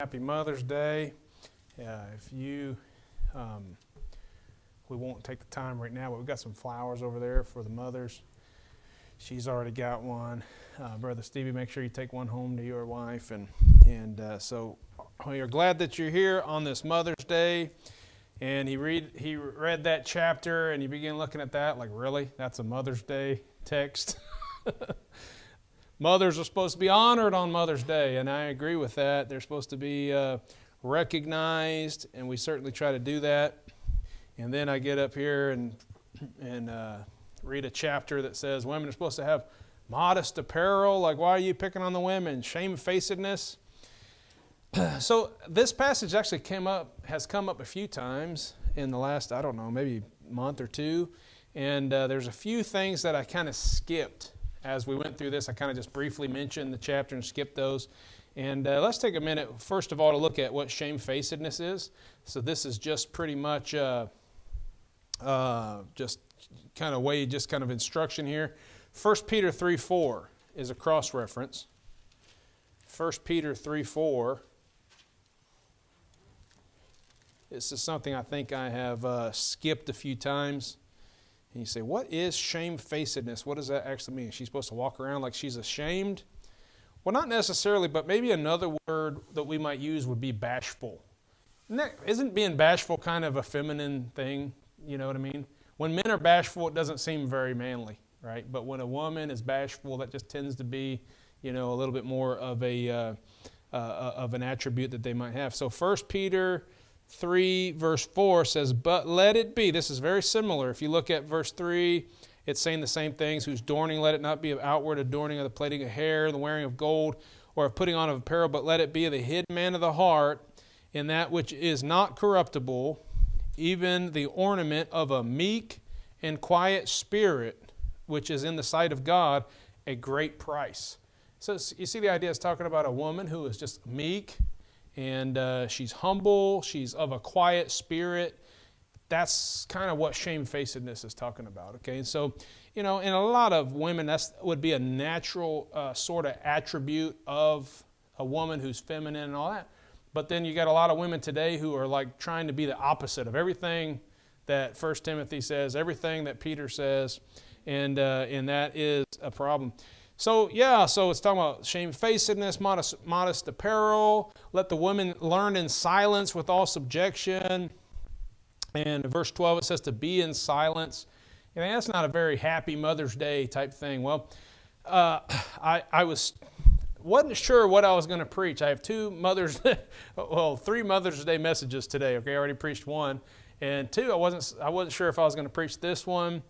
Happy Mother's Day. Uh, if you, um, we won't take the time right now, but we've got some flowers over there for the mothers. She's already got one. Uh, Brother Stevie, make sure you take one home to your wife. And, and uh, so we are glad that you're here on this Mother's Day. And he read he read that chapter and you begin looking at that like really that's a Mother's Day text. Mothers are supposed to be honored on Mother's Day, and I agree with that. They're supposed to be uh, recognized, and we certainly try to do that. And then I get up here and and uh, read a chapter that says women are supposed to have modest apparel. Like, why are you picking on the women? Shamefacedness. so this passage actually came up has come up a few times in the last I don't know maybe month or two, and uh, there's a few things that I kind of skipped as we went through this. I kind of just briefly mentioned the chapter and skipped those. And uh, let's take a minute, first of all, to look at what shamefacedness is. So this is just pretty much uh, uh, just kind of way, just kind of instruction here. 1 Peter 3 4 is a cross reference. 1 Peter 3 4 this is something I think I have uh, skipped a few times. And you say, what is shamefacedness? What does that actually mean? She's supposed to walk around like she's ashamed? Well, not necessarily, but maybe another word that we might use would be bashful. Isn't, that, isn't being bashful kind of a feminine thing? You know what I mean? When men are bashful, it doesn't seem very manly, right? But when a woman is bashful, that just tends to be, you know, a little bit more of a uh, uh, of an attribute that they might have. So, First Peter 3, verse 4 says, But let it be. This is very similar. If you look at verse 3, it's saying the same things. Whose adorning, let it not be of outward adorning of the plaiting of hair, the wearing of gold, or of putting on of apparel, but let it be of the hidden man of the heart, in that which is not corruptible, even the ornament of a meek and quiet spirit, which is in the sight of God a great price. So you see, the idea is talking about a woman who is just meek and uh, she's humble, she's of a quiet spirit. That's kind of what shamefacedness is talking about, okay? And so, you know, in a lot of women, that would be a natural uh, sort of attribute of a woman who's feminine and all that. But then you got a lot of women today who are like trying to be the opposite of everything that First Timothy says, everything that Peter says, and, uh, and that is a problem. So, yeah, so it's talking about shamefacedness, modest, modest apparel. Let the women learn in silence with all subjection. And verse 12, it says to be in silence. Know, that's not a very happy Mother's Day type thing. Well, uh, I, I was wasn't sure what I was going to preach. I have two Mother's, well, three Mother's Day messages today. Okay, I already preached one, and two, I wasn't I wasn't sure if I was going to preach this one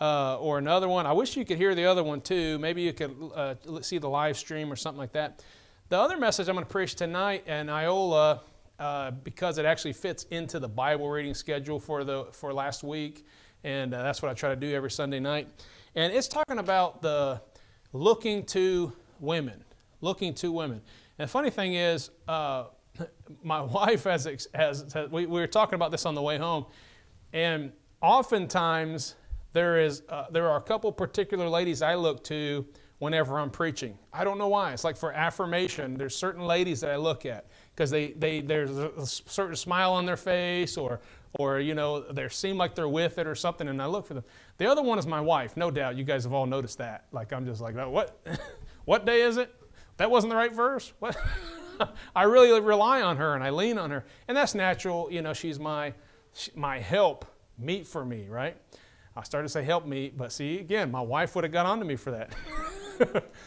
uh, or another one. I wish you could hear the other one too. Maybe you could uh, see the live stream or something like that. The other message I'm going to preach tonight in Iola, uh, because it actually fits into the Bible reading schedule for the for last week, and uh, that's what I try to do every Sunday night. And it's talking about the looking to women, looking to women. And the funny thing is, uh, my wife has, has, has we, we were talking about this on the way home, and oftentimes there is uh, there are a couple particular ladies I look to whenever I'm preaching. I don't know why. It's like for affirmation. There's certain ladies that I look at because they, they there's a certain smile on their face or or you know they seem like they're with it or something, and I look for them. The other one is my wife. No doubt, you guys have all noticed that. Like I'm just like, oh, what what day is it? That wasn't the right verse. What? I really rely on her and I lean on her, and that's natural. You know, she's my my help meet for me, right? I started to say help me, but see, again, my wife would have got onto me for that.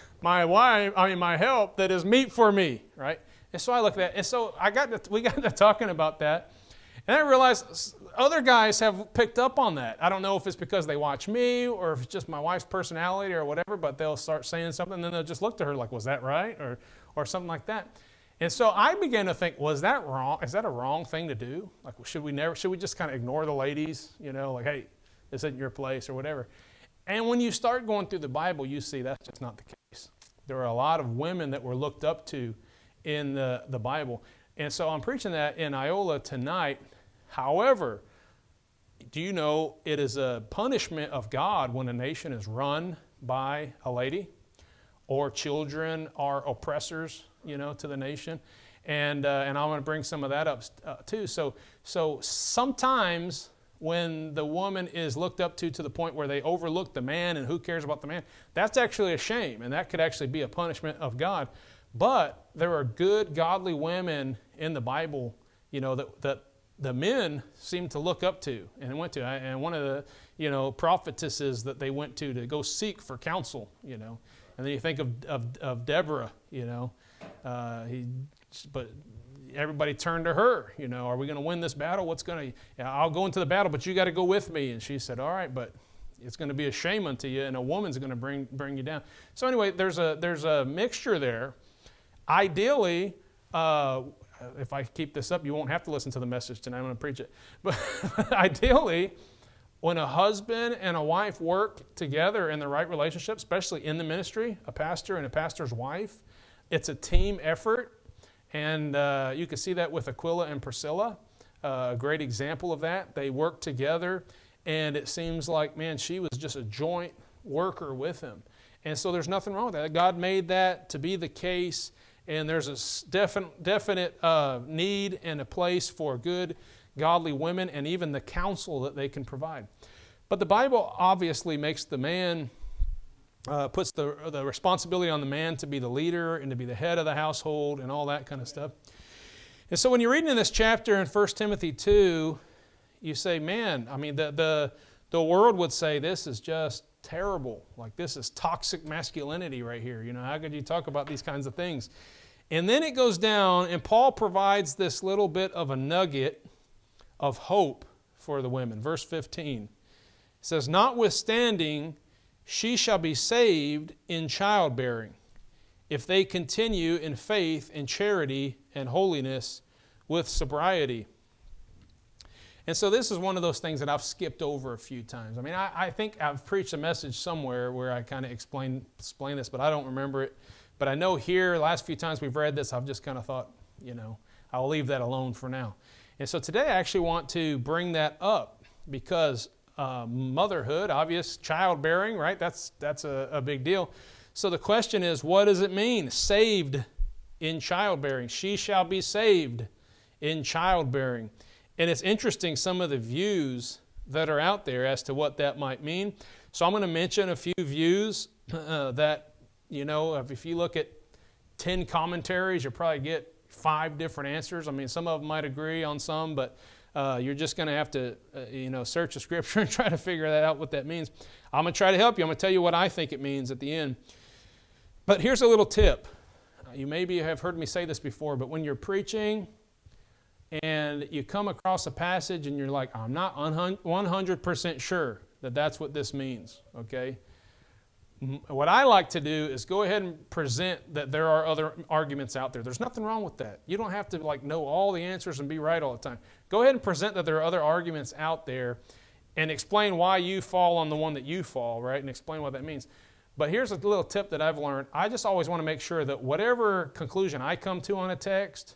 my wife, I mean, my help that is meet for me, right? And so I looked at that, and so I got to, we got to talking about that, and I realized other guys have picked up on that. I don't know if it's because they watch me or if it's just my wife's personality or whatever, but they'll start saying something, and then they'll just look to her like, "Was that right?" or or something like that. And so I began to think, was that wrong? Is that a wrong thing to do? Like, should we never? Should we just kind of ignore the ladies? You know, like, hey, isn't your place or whatever. And when you start going through the Bible, you see that's just not the case. There are a lot of women that were looked up to in the, the Bible. And so I'm preaching that in Iola tonight. However, do you know it is a punishment of God when a nation is run by a lady or children are oppressors, you know, to the nation? And, uh, and I want to bring some of that up uh, too. So, so sometimes when the woman is looked up to to the point where they overlook the man and who cares about the man, that's actually a shame. And that could actually be a punishment of God. But there are good, godly women in the Bible, you know, that, that the men seem to look up to and went to. And one of the, you know, prophetesses that they went to to go seek for counsel, you know. And then you think of, of, of Deborah, you know. Uh, he, but everybody turned to her, you know, are we going to win this battle? What's going to, I'll go into the battle, but you got to go with me. And she said, all right, but it's going to be a shame unto you, and a woman's going to bring, bring you down. So anyway, there's a, there's a mixture there Ideally, uh, if I keep this up, you won't have to listen to the message tonight. I'm going to preach it. But ideally, when a husband and a wife work together in the right relationship, especially in the ministry, a pastor and a pastor's wife, it's a team effort. And uh, you can see that with Aquila and Priscilla, uh, a great example of that. They worked together, and it seems like, man, she was just a joint worker with him. And so there's nothing wrong with that. God made that to be the case and there's a definite, definite uh, need and a place for good, godly women and even the counsel that they can provide. But the Bible obviously makes the man, uh, puts the, the responsibility on the man to be the leader and to be the head of the household and all that kind of stuff. And so when you're reading in this chapter in 1 Timothy 2, you say, man, I mean, the, the, the world would say this is just terrible. Like this is toxic masculinity right here. You know, how could you talk about these kinds of things? And then it goes down, and Paul provides this little bit of a nugget of hope for the women. Verse 15 it says, Notwithstanding, she shall be saved in childbearing, if they continue in faith and charity and holiness with sobriety. And so this is one of those things that I've skipped over a few times. I mean, I, I think I've preached a message somewhere where I kind of explain, explain this, but I don't remember it. But I know here, last few times we've read this, I've just kind of thought, you know, I'll leave that alone for now. And so today I actually want to bring that up because uh, motherhood, obvious, childbearing, right? That's, that's a, a big deal. So the question is, what does it mean? Saved in childbearing. She shall be saved in childbearing. And it's interesting some of the views that are out there as to what that might mean. So I'm going to mention a few views uh, that you know, if you look at 10 commentaries, you'll probably get five different answers. I mean, some of them might agree on some, but uh, you're just going to have to, uh, you know, search the scripture and try to figure that out what that means. I'm going to try to help you. I'm going to tell you what I think it means at the end. But here's a little tip. You maybe have heard me say this before, but when you're preaching and you come across a passage and you're like, I'm not 100% sure that that's what this means, okay? what I like to do is go ahead and present that there are other arguments out there. There's nothing wrong with that. You don't have to like know all the answers and be right all the time. Go ahead and present that there are other arguments out there and explain why you fall on the one that you fall, right? And explain what that means. But here's a little tip that I've learned. I just always want to make sure that whatever conclusion I come to on a text,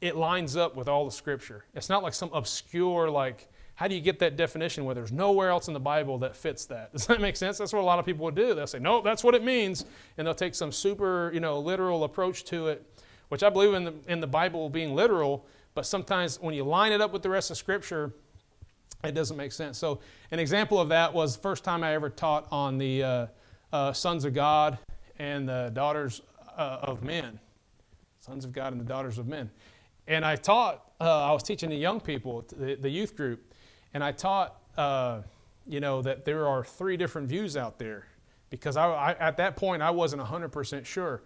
it lines up with all the scripture. It's not like some obscure like how do you get that definition where there's nowhere else in the Bible that fits that? Does that make sense? That's what a lot of people would do. They'll say, no, that's what it means. And they'll take some super, you know, literal approach to it, which I believe in the, in the Bible being literal, but sometimes when you line it up with the rest of Scripture, it doesn't make sense. So an example of that was the first time I ever taught on the uh, uh, sons of God and the daughters uh, of men. Sons of God and the daughters of men. And I taught, uh, I was teaching the young people, the, the youth group, and I taught, uh, you know, that there are three different views out there because I, I, at that point I wasn't 100% sure.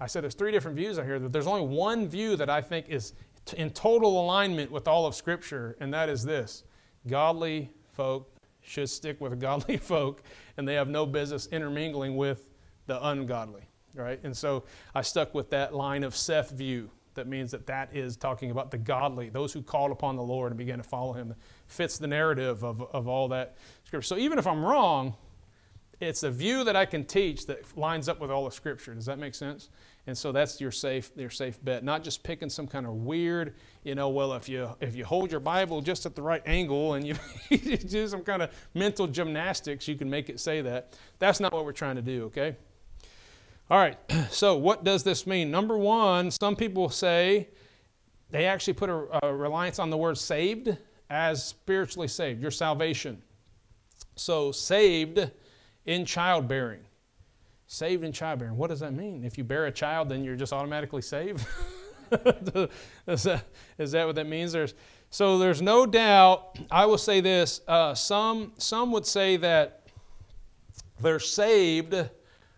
I said there's three different views out here. That there's only one view that I think is in total alignment with all of Scripture, and that is this: godly folk should stick with godly folk, and they have no business intermingling with the ungodly. Right? And so I stuck with that line of Seth view that means that that is talking about the godly, those who called upon the Lord and began to follow him. Fits the narrative of, of all that scripture. So even if I'm wrong, it's a view that I can teach that lines up with all the scripture. Does that make sense? And so that's your safe, your safe bet. Not just picking some kind of weird, you know, well, if you if you hold your Bible just at the right angle and you, you do some kind of mental gymnastics, you can make it say that. That's not what we're trying to do, okay? All right, so what does this mean? Number one, some people say they actually put a, a reliance on the word saved as spiritually saved, your salvation. So, saved in childbearing. Saved in childbearing. What does that mean? If you bear a child, then you're just automatically saved? is, that, is that what that means? There's, so there's no doubt, I will say this, uh, some, some would say that they're saved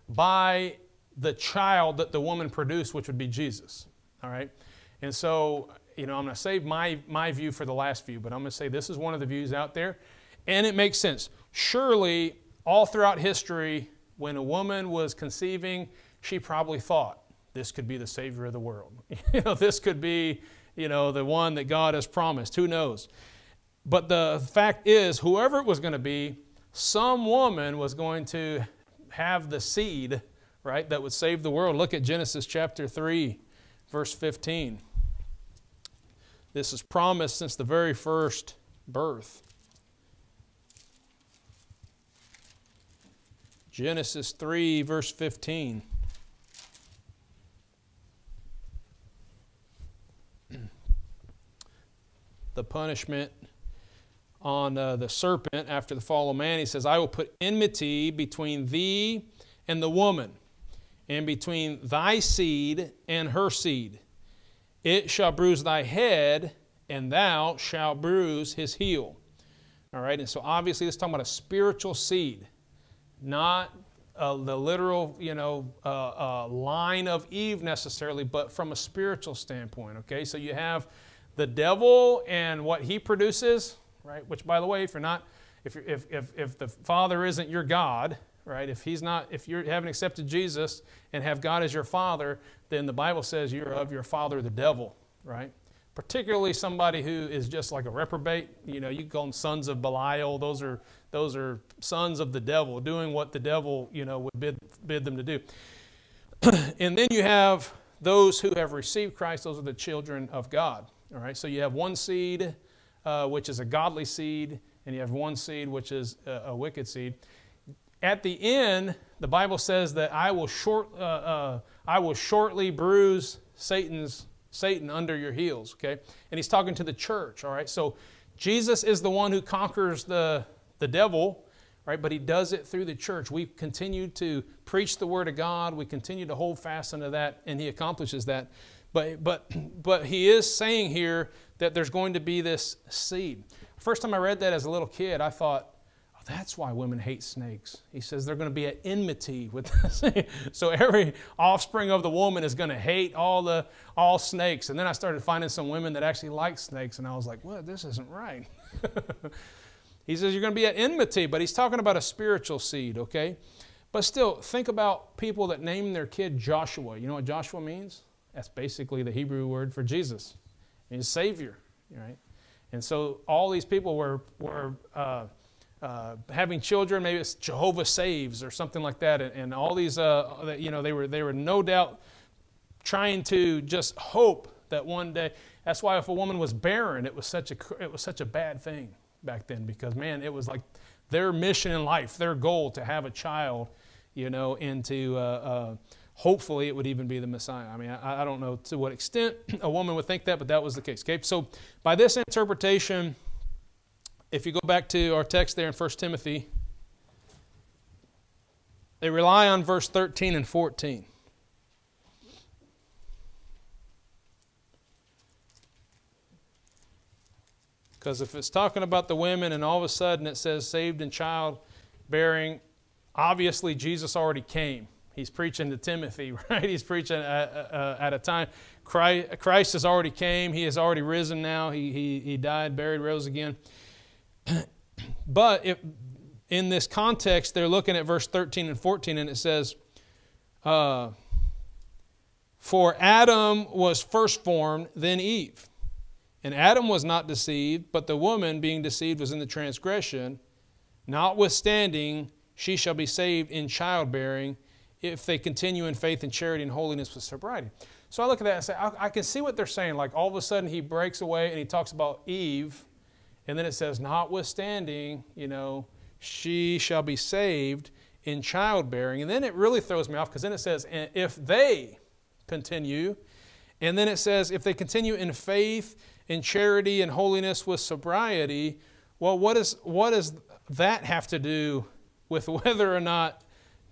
by the child that the woman produced, which would be Jesus. All right? And so, you know, I'm going to save my, my view for the last view, but I'm going to say this is one of the views out there. And it makes sense. Surely, all throughout history, when a woman was conceiving, she probably thought, this could be the Savior of the world. you know, this could be, you know, the one that God has promised. Who knows? But the fact is, whoever it was going to be, some woman was going to have the seed, right, that would save the world. Look at Genesis chapter 3, verse 15. This is promised since the very first birth. Genesis 3, verse 15. the punishment on uh, the serpent after the fall of man. He says, I will put enmity between thee and the woman, and between thy seed and her seed. It shall bruise thy head, and thou shalt bruise his heel. All right, and so obviously this is talking about a spiritual seed, not uh, the literal, you know, uh, uh, line of Eve necessarily, but from a spiritual standpoint. Okay, so you have the devil and what he produces, right? Which, by the way, if you're not, if, you're, if, if, if the Father isn't your God, right? If he's not, if you haven't accepted Jesus and have God as your Father, then the Bible says you're of your father, the devil, right? Particularly somebody who is just like a reprobate. You know, you call them sons of Belial. Those are those are sons of the devil, doing what the devil, you know, would bid, bid them to do. and then you have those who have received Christ. Those are the children of God. All right, so you have one seed, uh, which is a godly seed, and you have one seed, which is a, a wicked seed. At the end, the Bible says that I will short, uh, uh, I will shortly bruise Satan's Satan under your heels. Okay, and he's talking to the church. All right, so Jesus is the one who conquers the the devil. Right, but he does it through the church. We continue to preach the word of God. We continue to hold fast unto that, and he accomplishes that. But, but, but he is saying here that there's going to be this seed. First time I read that as a little kid, I thought, that's why women hate snakes. He says they're going to be at enmity with the So every offspring of the woman is going to hate all the all snakes. And then I started finding some women that actually like snakes, and I was like, well, this isn't right. he says you're going to be at enmity, but he's talking about a spiritual seed, okay? But still, think about people that name their kid Joshua. You know what Joshua means? That's basically the Hebrew word for Jesus. He's Savior, right? And so all these people were, were uh, uh, having children. Maybe it's Jehovah saves or something like that. And, and all these, uh, you know, they were, they were no doubt trying to just hope that one day. That's why if a woman was barren, it was such a, it was such a bad thing back then because, man, it was like their mission in life, their goal to have a child, you know, and to uh, uh, hopefully it would even be the Messiah. I mean, I, I, don't know to what extent a woman would think that, but that was the case. Okay, so by this interpretation, if you go back to our text there in 1 Timothy, they rely on verse 13 and 14. Because if it's talking about the women and all of a sudden it says saved in childbearing, obviously Jesus already came. He's preaching to Timothy, right? He's preaching at, uh, at a time. Christ, Christ, has already came. He has already risen now. He, he, he died, buried, rose again. but if, in this context, they're looking at verse 13 and 14, and it says, uh, For Adam was first formed, then Eve. And Adam was not deceived, but the woman, being deceived, was in the transgression. Notwithstanding, she shall be saved in childbearing if they continue in faith and charity and holiness with sobriety. So I look at that and say, I, I, can see what they're saying. Like all of a sudden he breaks away and he talks about Eve, and then it says, notwithstanding, you know, she shall be saved in childbearing. And then it really throws me off because then it says, if they continue, and then it says, if they continue in faith, in charity, and holiness with sobriety, well, what, is, what does that have to do with whether or not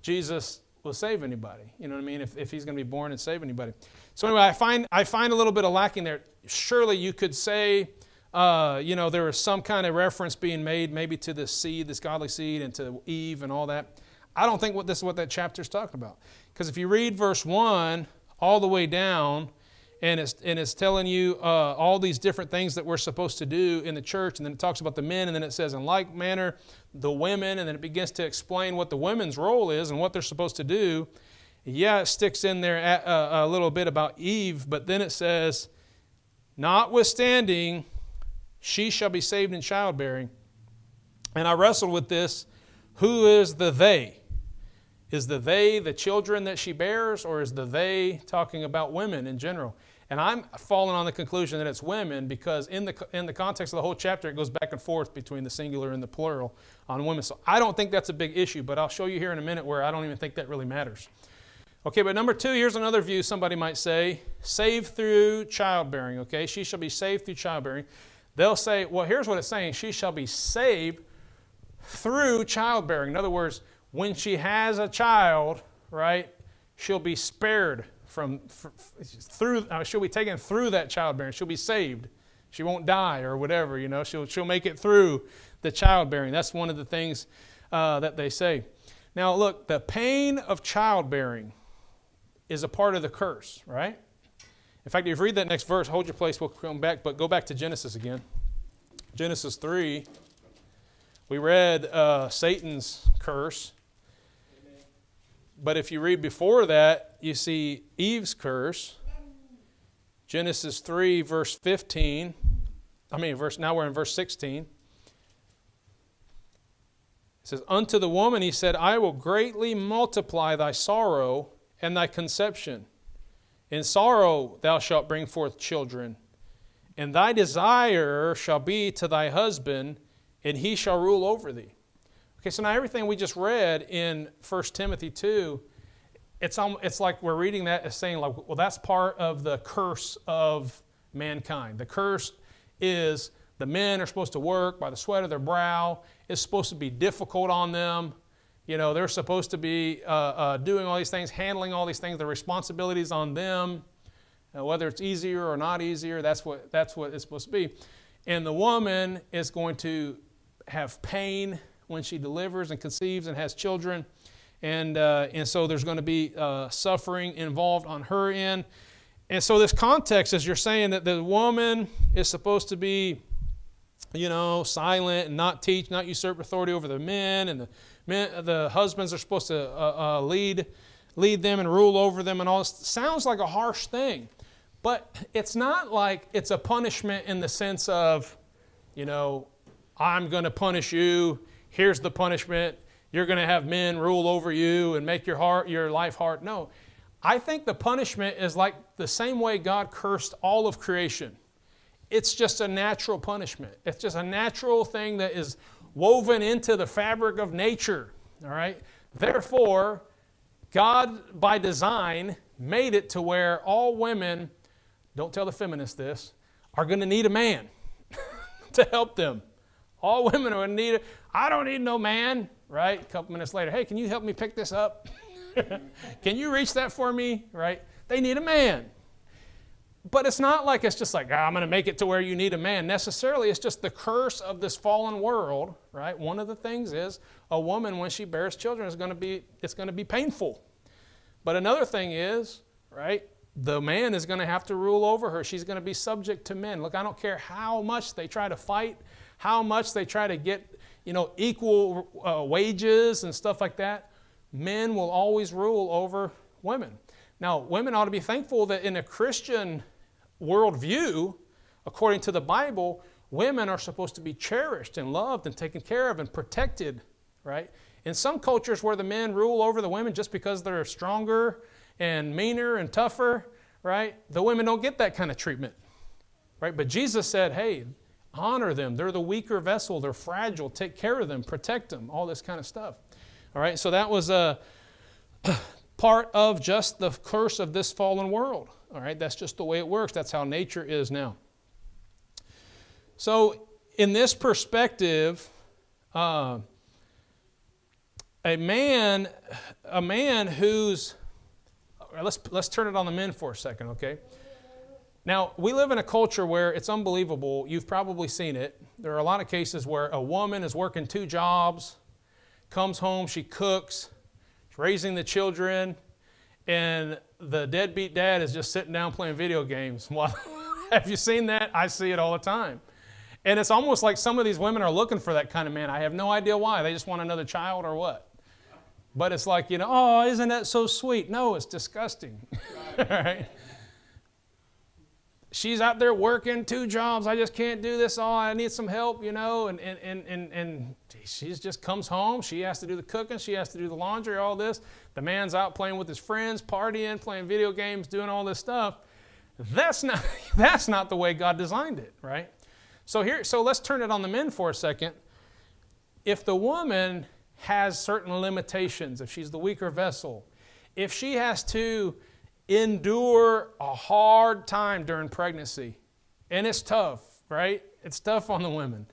Jesus will save anybody? You know what I mean? If, if he's going to be born and save anybody. So, anyway, I find, I find a little bit of lacking there. Surely you could say, uh, you know, there was some kind of reference being made maybe to this seed, this godly seed, and to Eve and all that. I don't think what this is what that chapter is talking about. Because if you read verse 1 all the way down, and it's, and it's telling you uh, all these different things that we're supposed to do in the church, and then it talks about the men, and then it says, in like manner, the women, and then it begins to explain what the women's role is and what they're supposed to do. Yeah, it sticks in there a, a little bit about Eve, but then it says, notwithstanding, she shall be saved in childbearing. And I wrestled with this who is the they? Is the they the children that she bears, or is the they talking about women in general? And I'm falling on the conclusion that it's women because in the, in the context of the whole chapter, it goes back and forth between the singular and the plural on women. So I don't think that's a big issue, but I'll show you here in a minute where I don't even think that really matters. Okay, but number two, here's another view somebody might say saved through childbearing. Okay, she shall be saved through childbearing. They'll say, well, here's what it's saying she shall be saved through childbearing. In other words, when she has a child, right, she'll be spared from through. Uh, she'll be taken through that childbearing. She'll be saved. She won't die or whatever. You know, she'll she'll make it through the childbearing. That's one of the things uh, that they say. Now, look, the pain of childbearing is a part of the curse, right? In fact, if you read that next verse, hold your place, we'll come back, but go back to Genesis again. Genesis 3. We read uh, Satan's curse. But if you read before that, you see Eve's curse. Genesis 3, verse 15. I mean, verse now we're in verse 16. It says, Unto the woman he said, I will greatly multiply thy sorrow and thy conception. In sorrow thou shalt bring forth children, and thy desire shall be to thy husband, and he shall rule over thee. Okay, so now everything we just read in 1 Timothy 2, it's, it's like we're reading that as saying, like, well, that's part of the curse of mankind. The curse is the men are supposed to work by the sweat of their brow. It's supposed to be difficult on them. You know, they're supposed to be uh, uh, doing all these things, handling all these things. The responsibilities on them, uh, whether it's easier or not easier, that's what, that's what it's supposed to be. And the woman is going to have pain when she delivers and conceives and has children. And, uh, and so there's going to be uh, suffering involved on her end. And so, this context is you're saying that the woman is supposed to be, you know, silent and not teach, not usurp authority over the men, and the, men, the husbands are supposed to uh, uh lead, lead them and rule over them, and all this. Sounds like a harsh thing. But it's not like it's a punishment in the sense of, you know, I'm going to punish you. Here's the punishment. You're going to have men rule over you and make your heart, your life hard. No. I think the punishment is like the same way God cursed all of creation. It's just a natural punishment. It's just a natural thing that is woven into the fabric of nature. All right? Therefore, God, by design, made it to where all women, don't tell the feminists this, are going to need a man to help them. All women are in need. I don't need no man, right? A couple minutes later, hey, can you help me pick this up? can you reach that for me, right? They need a man. But it's not like it's just like, oh, I'm going to make it to where you need a man. Necessarily, it's just the curse of this fallen world, right? One of the things is a woman, when she bears children, is going to be, it's going to be painful. But another thing is, right, the man is going to have to rule over her. She's going to be subject to men. Look, I don't care how much they try to fight how much they try to get, you know, equal uh, wages and stuff like that, men will always rule over women. Now, women ought to be thankful that in a Christian worldview, according to the Bible, women are supposed to be cherished and loved and taken care of and protected, right? In some cultures where the men rule over the women just because they're stronger and meaner and tougher, right? The women don't get that kind of treatment, right? But Jesus said, hey, Honor them. They're the weaker vessel. They're fragile. Take care of them. Protect them. All this kind of stuff. All right, so that was uh, a part of just the curse of this fallen world. All right, that's just the way it works. That's how nature is now. So, in this perspective, uh, a man, a man who's let's let's turn it on the men for a second, okay? Now, we live in a culture where it's unbelievable. You've probably seen it. There are a lot of cases where a woman is working two jobs, comes home, she cooks, she's raising the children, and the deadbeat dad is just sitting down playing video games. Have you seen that? I see it all the time. And it's almost like some of these women are looking for that kind of man. I have no idea why. They just want another child or what. But it's like, you know, oh, isn't that so sweet? No, it's disgusting. right? She's out there working two jobs. I just can't do this all. I need some help, you know. And, and, and, and, and she just comes home. She has to do the cooking. She has to do the laundry, all this. The man's out playing with his friends, partying, playing video games, doing all this stuff. That's not, that's not the way God designed it, right? So here, so let's turn it on the men for a second. If the woman has certain limitations, if she's the weaker vessel, if she has to endure a hard time during pregnancy, and it's tough, right? It's tough on the women.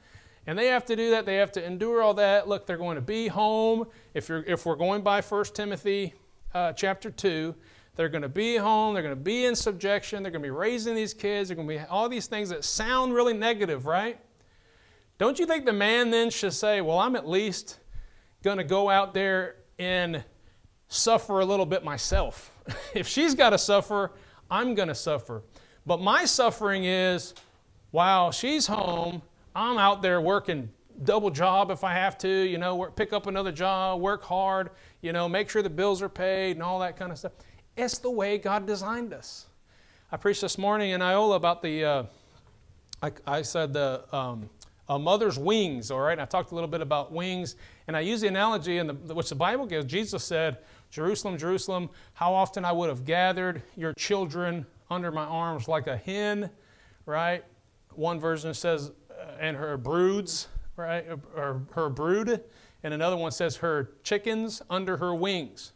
And they have to do that. They have to endure all that. Look, they're going to be home. If, you're, if we're going by 1 Timothy uh, chapter 2, they're going to be home. They're going to be in subjection. They're going to be raising these kids. They're going to be all these things that sound really negative, right? Don't you think the man then should say, Well, I'm at least going to go out there and suffer a little bit myself? if she's got to suffer, I'm going to suffer. But my suffering is while she's home, I'm out there working double job if I have to, you know, work, pick up another job, work hard, you know, make sure the bills are paid and all that kind of stuff. It's the way God designed us. I preached this morning in Iola about the, uh, I, I, said the um, a mother's wings, all right? I talked a little bit about wings, and I use the analogy in the, which the Bible gives. Jesus said, Jerusalem, Jerusalem, how often I would have gathered your children under my arms like a hen, right? One version says, and her broods, right? Or her brood. And another one says, her chickens under her wings.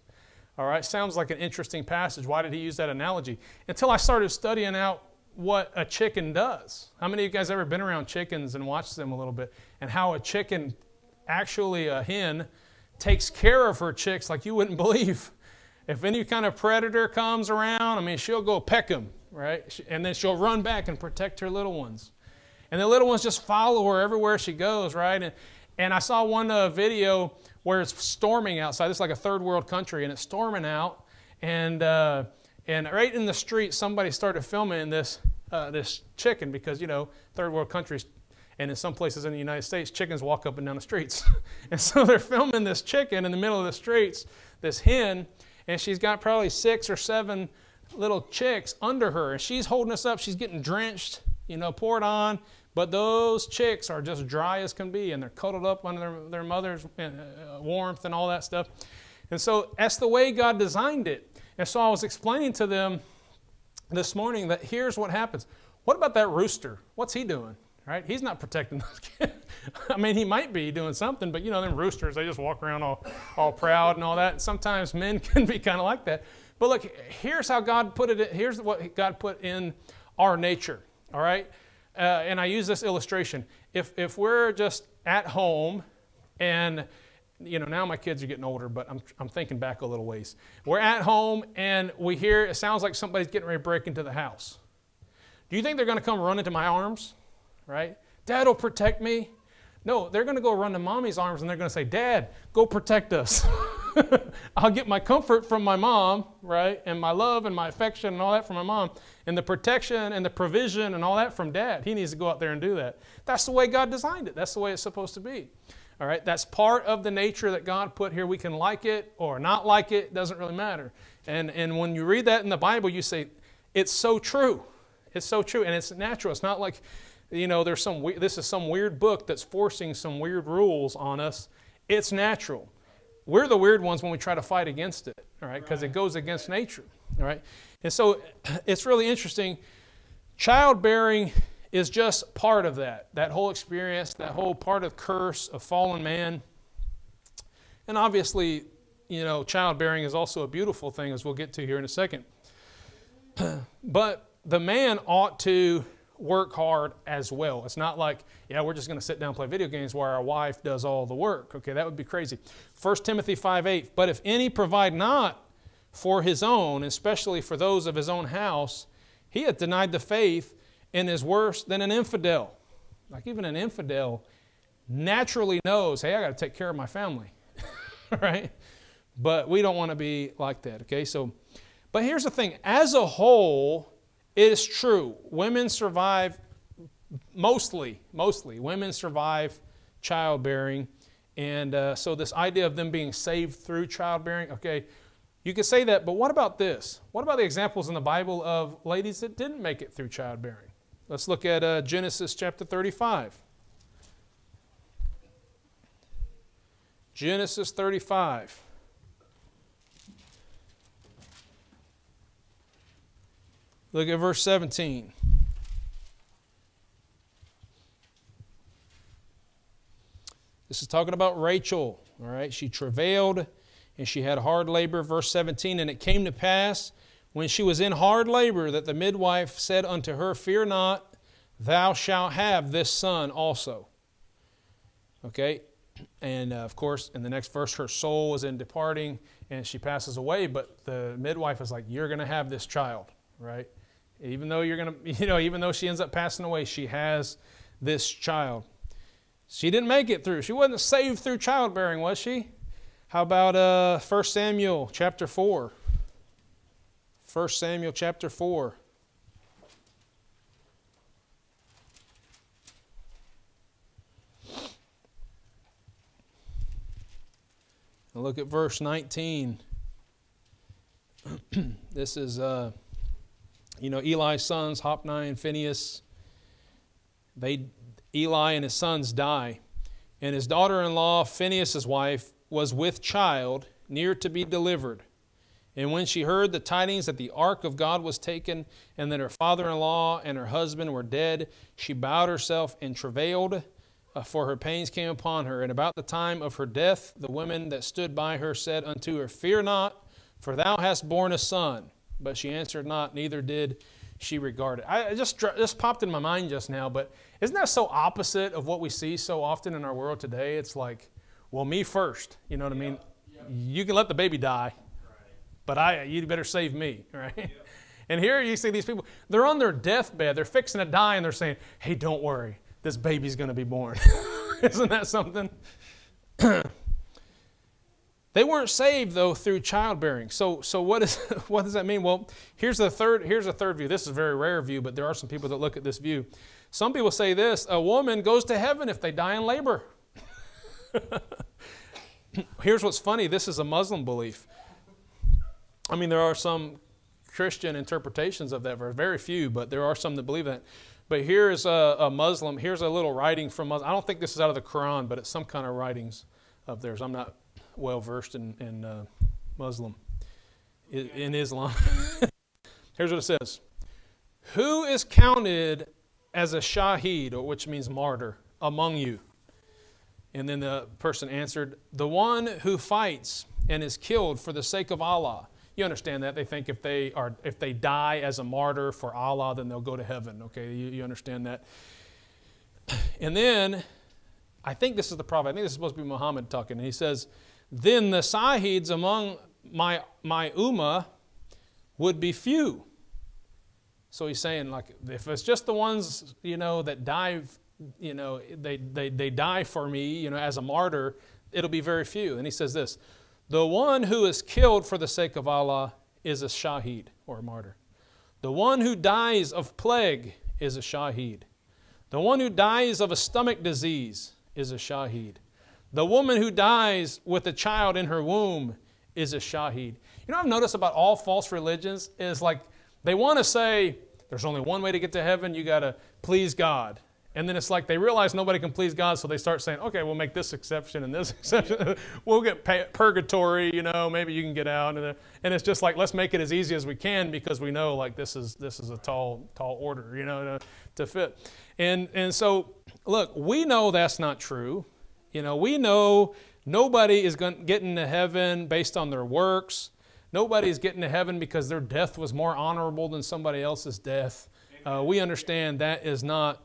All right, sounds like an interesting passage. Why did he use that analogy? Until I started studying out what a chicken does. How many of you guys ever been around chickens and watched them a little bit? And how a chicken, actually a hen, takes care of her chicks like you wouldn't believe. If any kind of predator comes around, I mean, she'll go peck them, right? And then she'll run back and protect her little ones. And the little ones just follow her everywhere she goes, right? And, and I saw one uh, video where it's storming outside. It's like a third world country, and it's storming out. And, uh, and right in the street, somebody started filming this, uh, this chicken because, you know, third world countries, and in some places in the United States, chickens walk up and down the streets. and so they're filming this chicken in the middle of the streets, this hen, and she's got probably six or seven little chicks under her. And she's holding us up. She's getting drenched, you know, poured on. But those chicks are just dry as can be, and they're cuddled up under their, their mother's uh, uh, warmth and all that stuff. And so that's the way God designed it. And so I was explaining to them this morning that here's what happens. What about that rooster? What's he doing? Right? He's not protecting those kids. I mean, he might be doing something, but you know, them roosters, they just walk around all, all proud and all that. And Sometimes men can be kind of like that. But look, here's how God put it, here's what God put in our nature. All right? Uh, and I use this illustration. If, if we're just at home and you know, now my kids are getting older, but I'm, I'm thinking back a little ways. We're at home and we hear it sounds like somebody's getting ready to break into the house. Do you think they're going to come run into my arms? Right? Dad will protect me. No, they're going to go run to mommy's arms and they're going to say, Dad, go protect us. I'll get my comfort from my mom, right? And my love and my affection and all that from my mom. And the protection and the provision and all that from dad. He needs to go out there and do that. That's the way God designed it. That's the way it's supposed to be. All right? That's part of the nature that God put here. We can like it or not like it, doesn't really matter. And, and when you read that in the Bible, you say, it's so true. It's so true. And it's natural. It's not like, you know, there's some, this is some weird book that's forcing some weird rules on us. It's natural. We're the weird ones when we try to fight against it, all right, because it goes against nature, all right? And so it's really interesting. Childbearing is just part of that, that whole experience, that whole part of curse of fallen man. And obviously, you know, childbearing is also a beautiful thing, as we'll get to here in a second. but the man ought to work hard as well. It's not like, yeah, we're just going to sit down and play video games while our wife does all the work. Okay, that would be crazy. 1 Timothy 5 8. But if any provide not for his own, especially for those of his own house, he hath denied the faith and is worse than an infidel. Like even an infidel naturally knows, hey, I got to take care of my family. right? But we don't want to be like that. Okay, so, but here's the thing as a whole, it is true. Women survive mostly, mostly, women survive childbearing. And uh, so, this idea of them being saved through childbearing, okay, you could say that, but what about this? What about the examples in the Bible of ladies that didn't make it through childbearing? Let's look at uh, Genesis chapter 35. Genesis 35. Look at verse 17. This is talking about Rachel. All right, she travailed and she had hard labor. Verse 17, and it came to pass when she was in hard labor that the midwife said unto her, Fear not, thou shalt have this son also. Okay, and uh, of course, in the next verse, her soul is in departing and she passes away, but the midwife is like, You're going to have this child, right? Even though you're going to, you know, even though she ends up passing away, she has this child. She didn't make it through. She wasn't saved through childbearing, was she? How about uh, 1 Samuel chapter 4? 1 Samuel chapter 4. Now look at verse 19. this is uh, you know, Eli's sons, Hophni and Phinehas, they, Eli and his sons die. And his daughter in law, Phinehas' wife, was with child, near to be delivered. And when she heard the tidings that the ark of God was taken, and that her father in law and her husband were dead, she bowed herself and travailed, uh, for her pains came upon her. And about the time of her death, the women that stood by her said unto her, Fear not, for thou hast borne a son. But she answered not, neither did she regard it. I just just popped in my mind just now, but isn't that so opposite of what we see so often in our world today? It's like, well, me first. You know what I mean? Yep. You can let the baby die, right. but I you better save me, right? Yep. And here you see these people, they're on their deathbed, they're fixing to die, and they're saying, hey, don't worry, this baby's going to be born. Isn't that something? They weren't saved though through childbearing. So, so what, is, what does that mean? Well, here's the third. Here's a third view. This is a very rare view, but there are some people that look at this view. Some people say this: a woman goes to heaven if they die in labor. here's what's funny. This is a Muslim belief. I mean, there are some Christian interpretations of that verse. Very few, but there are some that believe that. But here's a, a Muslim. Here's a little writing from Muslim. I don't think this is out of the Quran, but it's some kind of writings of theirs. I'm not well versed in, in uh, Muslim, in, in Islam. Here's what it says Who is counted as a shahid, which means martyr, among you? And then the person answered, The one who fights and is killed for the sake of Allah. You understand that? They think if they are if they die as a martyr for Allah, then they'll go to heaven. Okay, you, you understand that? And then I think this is the prophet. I think this is supposed to be Muhammad talking. And he says, then the shahids among my, my Ummah would be few. So he's saying, like, if it's just the ones, you know, that die, you know, they, they, they die for me, you know, as a martyr, it'll be very few. And he says this The one who is killed for the sake of Allah is a shahid or a martyr. The one who dies of plague is a shahid. The one who dies of a stomach disease is a shahid. The woman who dies with a child in her womb is a shaheed. You know I've noticed about all false religions is like they want to say there's only one way to get to heaven, you got to please God. And then it's like they realize nobody can please God, so they start saying, okay, we'll make this exception and this exception. we'll get purgatory, you know, maybe you can get out. And it's just like, let's make it as easy as we can because we know like this is, this is a tall, tall order, you know, to, to fit. And, and so, look, we know that's not true. You know, we know Nobody is going, to heaven based on their works. Nobody is getting to heaven because their death was more honorable than somebody else's death. Uh, we understand that is not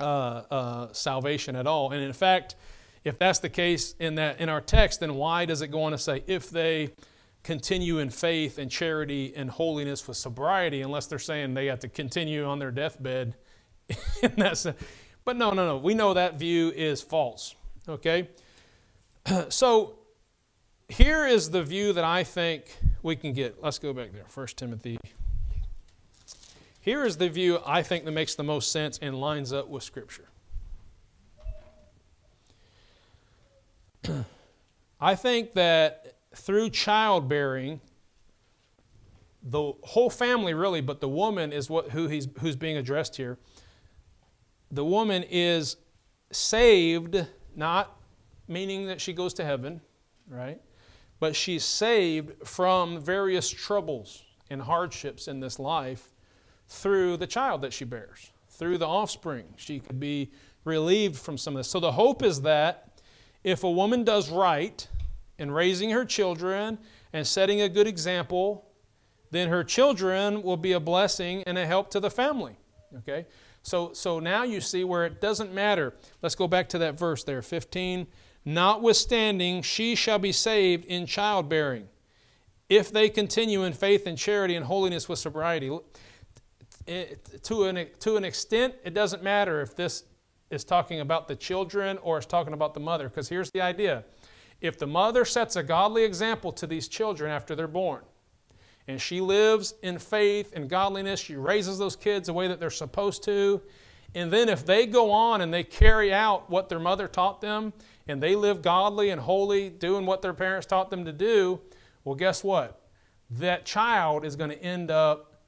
uh, uh, salvation at all. And in fact, if that's the case in that in our text, then why does it go on to say if they continue in faith and charity and holiness with sobriety, unless they're saying they have to continue on their deathbed? that's, but no, no, no. We know that view is false. Okay, so here is the view that I think we can get. Let's go back there. First Timothy. Here is the view I think that makes the most sense and lines up with Scripture. I think that through childbearing, the whole family really, but the woman is what who he's who's being addressed here. The woman is saved, not meaning that she goes to heaven, right? but she's saved from various troubles and hardships in this life through the child that she bears, through the offspring. She could be relieved from some of this. So the hope is that if a woman does right in raising her children and setting a good example, then her children will be a blessing and a help to the family. Okay? So, so now you see where it doesn't matter. Let's go back to that verse there, 15 Notwithstanding, she shall be saved in childbearing, if they continue in faith and charity and holiness with sobriety. Eh, to, an, to an extent, it doesn't matter if this is talking about the children or it's talking about the mother, because here's the idea. If the mother sets a godly example to these children after they're born, and she lives in faith and godliness, she raises those kids the way that they're supposed to, and then if they go on and they carry out what their mother taught them, and they live godly and holy, doing what their parents taught them to do, well, guess what? That child is going to end up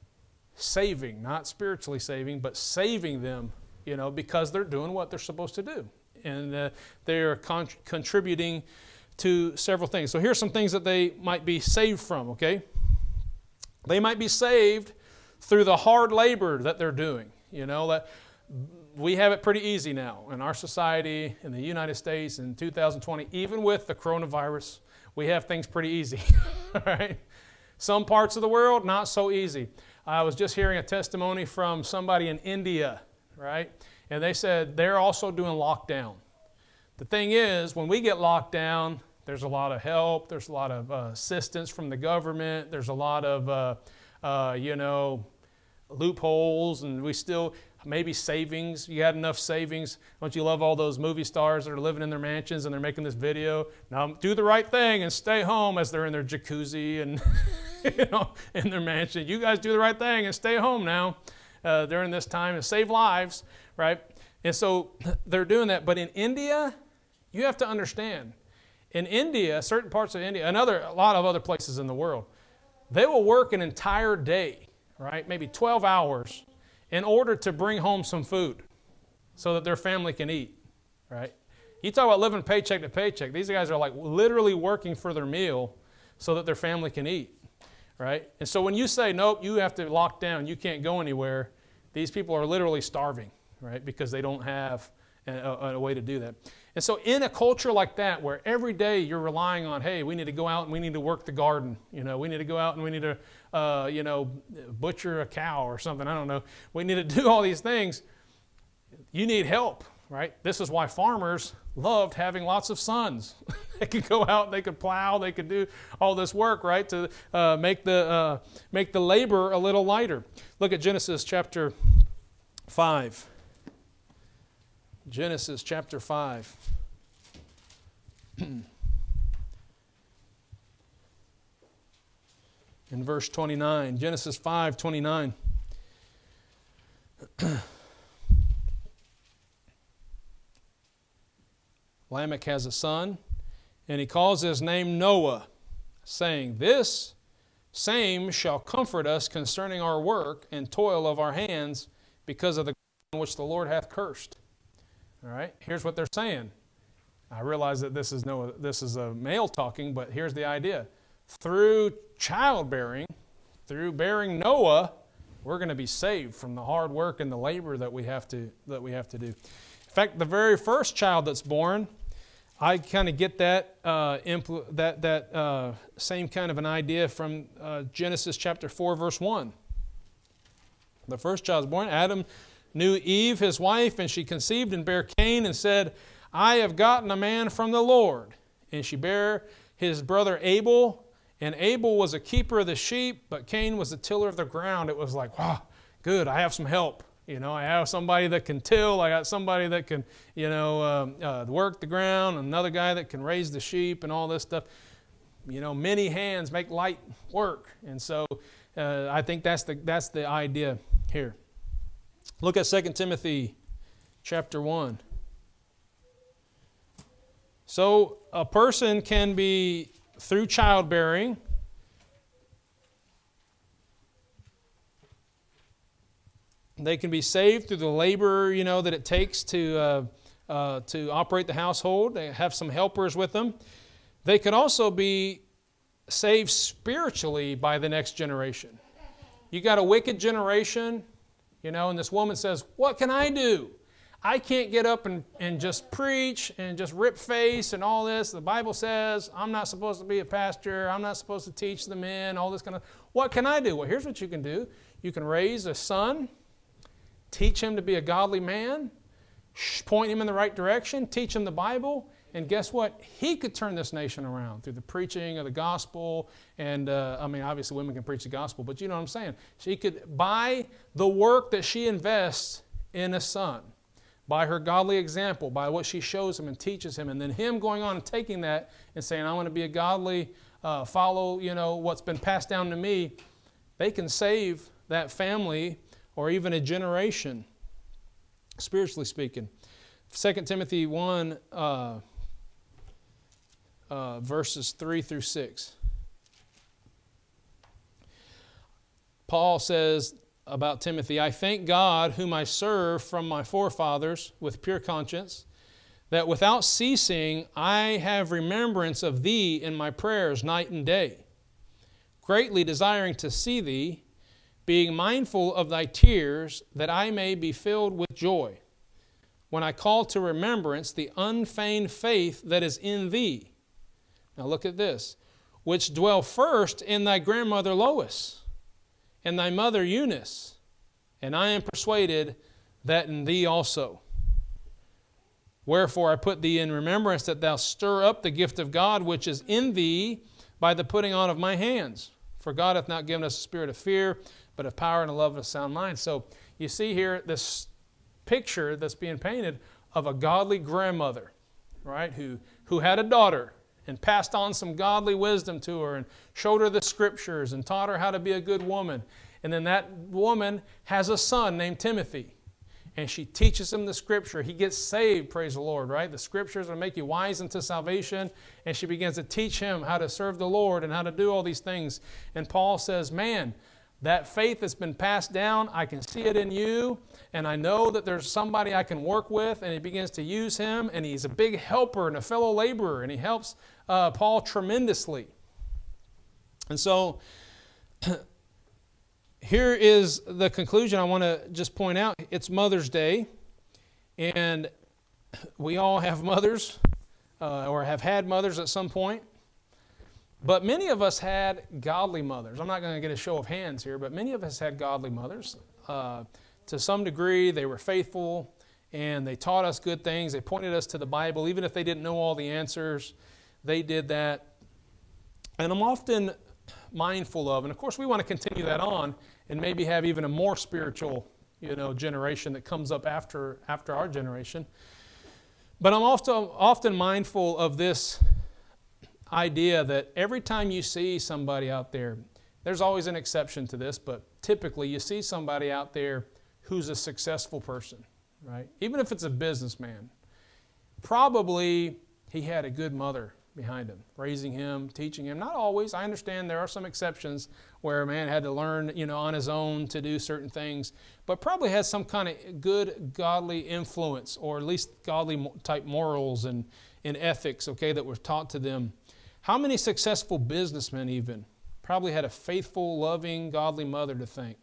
saving, not spiritually saving, but saving them, you know, because they're doing what they're supposed to do. And uh, they're con- contributing to several things. So here's some things that they might be saved from, okay? They might be saved through the hard labor that they're doing. You know, that we have it pretty easy now in our society, in the United States in 2020, even with the coronavirus, we have things pretty easy. right? Some parts of the world, not so easy. I was just hearing a testimony from somebody in India, right? And they said they're also doing lockdown. The thing is, when we get locked down, there's a lot of help, there's a lot of uh, assistance from the government, there's a lot of, uh, uh, you know, loopholes, and we still, maybe savings. You had enough savings. Don't you love all those movie stars that are living in their mansions and they're making this video? Now do the right thing and stay home as they're in their jacuzzi and you know in their mansion. You guys do the right thing and stay home now uh, during this time and save lives, right? And so they're doing that. But in India, you have to understand. In India, certain parts of India, another a lot of other places in the world, they will work an entire day, right? Maybe 12 hours in order to bring home some food so that their family can eat, right? You talk about living paycheck to paycheck. These guys are like literally working for their meal so that their family can eat, right? And so when you say, nope, you have to lock down, you can't go anywhere, these people are literally starving, right? Because they don't have a, a, a way to do that. And so, in a culture like that, where every day you're relying on, hey, we need to go out and we need to work the garden, you know, we need to go out and we need to, uh, you know, butcher a cow or something, I don't know. We need to do all these things. You need help, right? This is why farmers loved having lots of sons. they could go out, they could plow, they could do all this work, right, to uh, make the uh, make the labor a little lighter. Look at Genesis chapter five. Genesis chapter 5. In verse 29, Genesis 5 29. Lamech has a son, and he calls his name Noah, saying, This same shall comfort us concerning our work and toil of our hands because of the which the Lord hath cursed. All right, here's what they're saying. I realize that this is no this is a male talking, but here's the idea. Through childbearing, through bearing Noah, we're going to be saved from the hard work and the labor that we have to that we have to do. In fact, the very first child that's born, I kind of get that uh, impl- that that uh, same kind of an idea from uh, Genesis chapter four, verse one. The first child was born. Adam knew Eve, his wife, and she conceived and bare Cain, and said, "I have gotten a man from the Lord." And she bare his brother Abel, and Abel was a keeper of the sheep, but Cain was a tiller of the ground. It was like, wow, good, I have some help. You know, I have somebody that can till. I got somebody that can, you know, um, uh, work the ground. Another guy that can raise the sheep and all this stuff. You know, many hands make light work, and so uh, I think that's the that's the idea here. Look at 2 Timothy, chapter one. So a person can be through childbearing They can be saved through the labor, you know, that it takes to, uh, uh, to operate the household. They have some helpers with them. They could also be saved spiritually by the next generation. You got a wicked generation, you know, and this woman says, What can I do? I can't get up and, and just preach and just rip face and all this. The Bible says I'm not supposed to be a pastor. I'm not supposed to teach the men, all this kind of. What can I do? Well, here's what you can do you can raise a son teach him to be a godly man, point him in the right direction, teach him the Bible, and guess what? He could turn this nation around through the preaching of the gospel. And uh, I mean, obviously, women can preach the gospel, but you know what I'm saying? She could, by the work that she invests in a son, by her godly example, by what she shows him and teaches him, and then him going on and taking that and saying, I want to be a godly, uh, follow, you know, what's been passed down to me, they can save that family or even a generation, spiritually speaking. 2 Timothy 1, uh, uh, verses 3 through 6. Paul says about Timothy, I thank God, whom I serve from my forefathers with pure conscience, that without ceasing I have remembrance of thee in my prayers night and day, greatly desiring to see thee being mindful of thy tears, that I may be filled with joy. When I call to remembrance the unfeigned faith that is in thee. Now look at this. Which dwell first in thy grandmother Lois and thy mother Eunice, and I am persuaded that in thee also. Wherefore I put thee in remembrance that thou stir up the gift of God which is in thee by the putting on of my hands. For God hath not given us a spirit of fear, but of power and of love and a sound mind. So you see here this picture that's being painted of a godly grandmother, right, who, who had a daughter and passed on some godly wisdom to her and showed her the scriptures and taught her how to be a good woman. And then that woman has a son named Timothy. And she teaches him the scripture. He gets saved, praise the Lord, right? The scriptures will make you wise unto salvation. And she begins to teach him how to serve the Lord and how to do all these things. And Paul says, Man, that faith that's been passed down, I can see it in you, and I know that there's somebody I can work with, and he begins to use him, and he's a big helper and a fellow laborer, and he helps uh, Paul tremendously. And so, here is the conclusion I want to just point out. It's Mother's Day, and we all have mothers, uh, or have had mothers at some point. But many of us had godly mothers. I'm not going to get a show of hands here, but many of us had godly mothers. Uh, to some degree, they were faithful and they taught us good things. They pointed us to the Bible. Even if they didn't know all the answers, they did that. And I'm often mindful of, and of course, we want to continue that on and maybe have even a more spiritual you know, generation that comes up after, after our generation. But I'm also often mindful of this idea that every time you see somebody out there, there's always an exception to this, but typically you see somebody out there who's a successful person, right? Even if it's a businessman, probably he had a good mother behind him, raising him, teaching him. Not always. I understand there are some exceptions where a man had to learn, you know, on his own to do certain things, but probably had some kind of good godly influence, or at least godly type morals and, and ethics, okay, that were taught to them. How many successful businessmen, even, probably had a faithful, loving, godly mother to thank?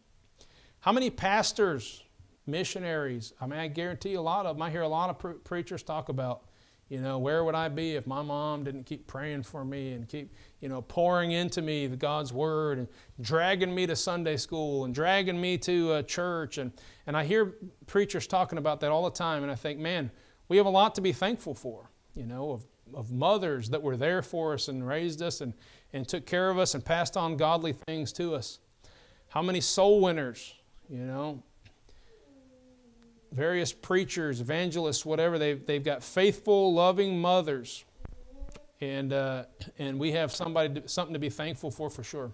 How many pastors, missionaries? I mean, I guarantee a lot of them. I hear a lot of pre- preachers talk about, You know, where would I be if my mom didn't keep praying for me and keep, you know, pouring into me the God's Word and dragging me to Sunday school and dragging me to uh, church? And, and I hear preachers talking about that all the time, and I think, man, we have a lot to be thankful for, you know, of, of mothers that were there for us and raised us and, and took care of us and passed on godly things to us. How many soul winners, you know, various preachers, evangelists, whatever, they've, they've got faithful, loving mothers. And, uh, and we have somebody to, something to be thankful for for sure.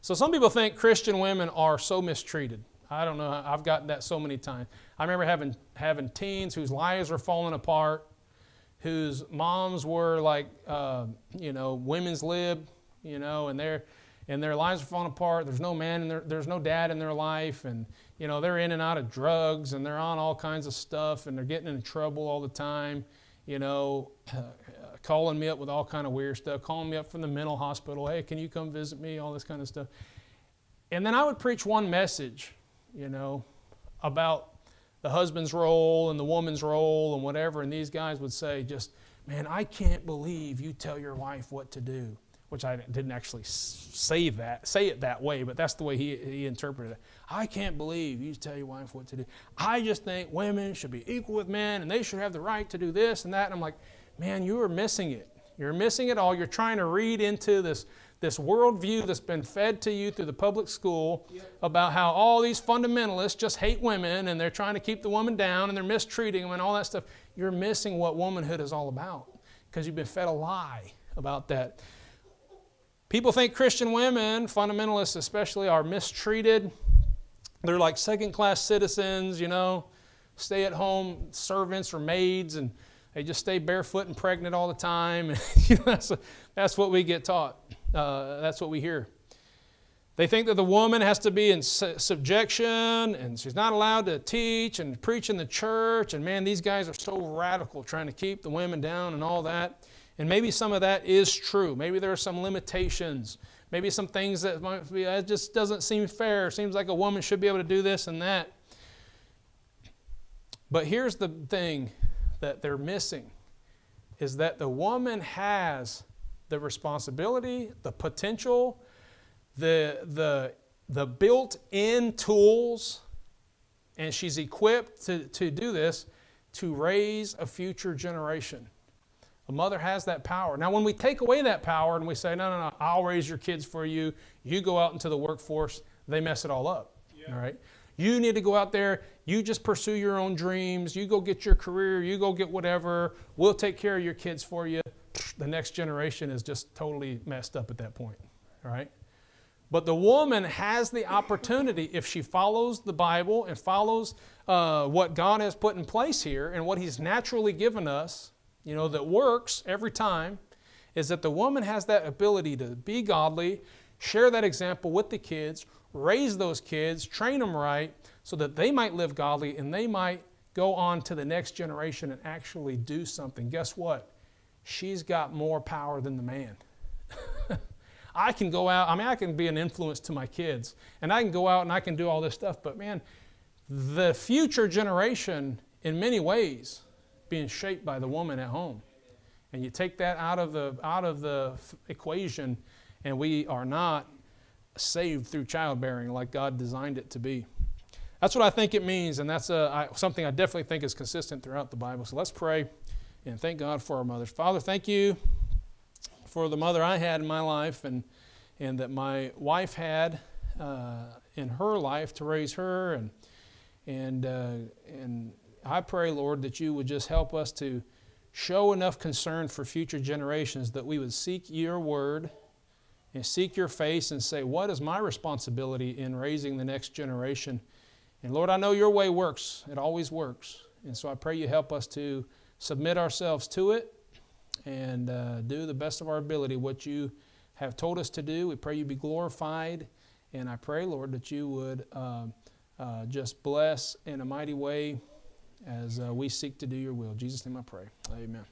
So some people think Christian women are so mistreated. I don't know. I've gotten that so many times. I remember having, having teens whose lives were falling apart, whose moms were like, uh, you know, women's lib, you know, and they're, and their lives are falling apart. There's no man, and there's no dad in their life, and you know, they're in and out of drugs and they're on all kinds of stuff and they're getting in trouble all the time, you know, uh, calling me up with all kind of weird stuff, calling me up from the mental hospital, hey, can you come visit me, all this kind of stuff. And then I would preach one message, you know, about the husband's role and the woman's role and whatever, and these guys would say just, man, I can't believe you tell your wife what to do which I didn't actually say that, say it that way, but that's the way he, he interpreted it. I can't believe you tell your wife what to do. I just think women should be equal with men and they should have the right to do this and that. And I'm like, man, you are missing it. You're missing it all. You're trying to read into this, this worldview that's been fed to you through the public school yep. about how all these fundamentalists just hate women and they're trying to keep the woman down and they're mistreating them and all that stuff. You're missing what womanhood is all about because you've been fed a lie about that. People think Christian women, fundamentalists especially, are mistreated. They're like second class citizens, you know, stay at home servants or maids, and they just stay barefoot and pregnant all the time. that's, that's what we get taught. Uh, that's what we hear. They think that the woman has to be in su- subjection and she's not allowed to teach and preach in the church. And man, these guys are so radical trying to keep the women down and all that. And maybe some of that is true. Maybe there are some limitations. Maybe some things that might be, just doesn't seem fair. Seems like a woman should be able to do this and that. But here's the thing that they're missing is that the woman has the responsibility, the potential, the, the, the built in tools, and she's equipped to, to do this to raise a future generation. A mother has that power. Now, when we take away that power and we say, no, no, no, I'll raise your kids for you, you go out into the workforce, they mess it all up. Yeah. All right? You need to go out there, you just pursue your own dreams, you go get your career, you go get whatever, we'll take care of your kids for you. The next generation is just totally messed up at that point. All right? But the woman has the opportunity, if she follows the Bible and follows uh, what God has put in place here and what He's naturally given us, you know, that works every time is that the woman has that ability to be godly, share that example with the kids, raise those kids, train them right so that they might live godly and they might go on to the next generation and actually do something. Guess what? She's got more power than the man. I can go out, I mean, I can be an influence to my kids and I can go out and I can do all this stuff, but man, the future generation, in many ways, being shaped by the woman at home. And you take that out of the, out of the equation, and we are not saved through childbearing like God designed it to be. That's what I think it means, and that's a, I, something I definitely think is consistent throughout the Bible. So let's pray and thank God for our mothers. Father, thank you for the mother I had in my life and, and that my wife had uh, in her life to raise her and, and, uh, and I pray, Lord, that you would just help us to show enough concern for future generations that we would seek your word and seek your face and say, What is my responsibility in raising the next generation? And Lord, I know your way works, it always works. And so I pray you help us to submit ourselves to it and uh, do the best of our ability what you have told us to do. We pray you be glorified. And I pray, Lord, that you would uh, uh, just bless in a mighty way as uh, we seek to do your will. In Jesus' name I pray. Amen.